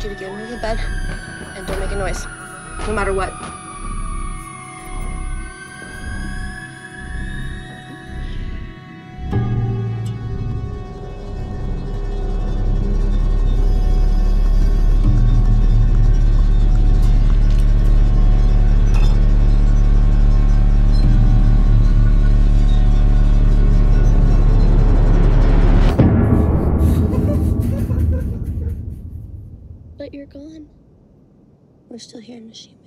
want you to get into the bed and don't make a noise, no matter what. But you're gone. We're still here in the sheep.